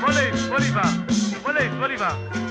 Police, police, Bolivar, police,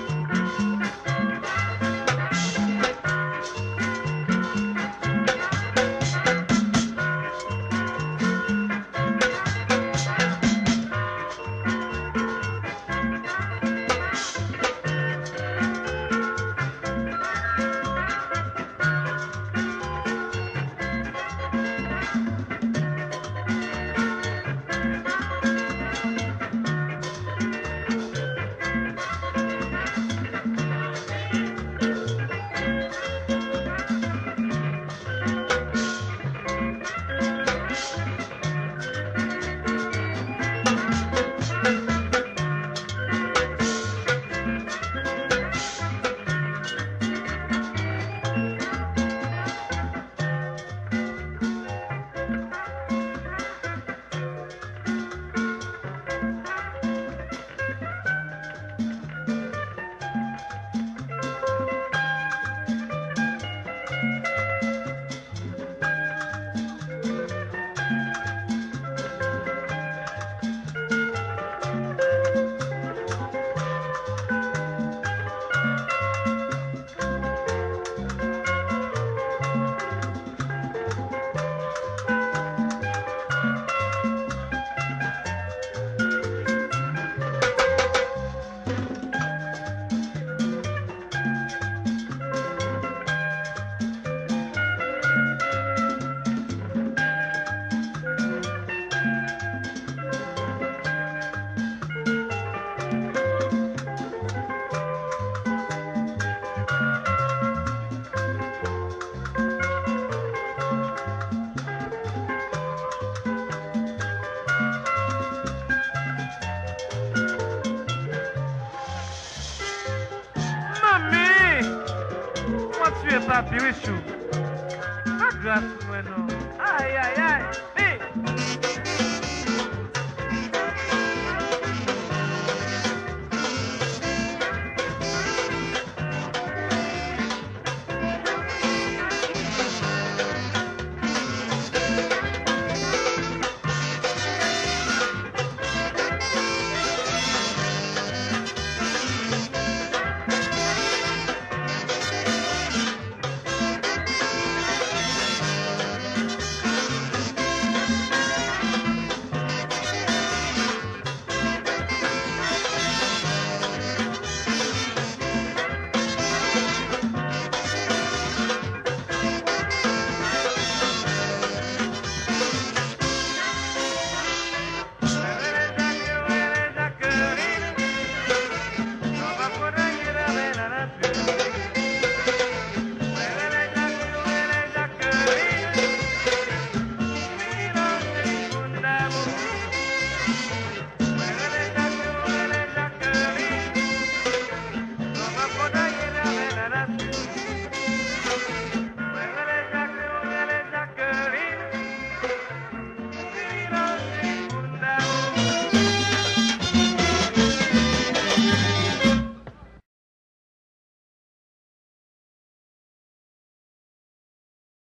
Moi, tu es pas Birichou. Pas grâce,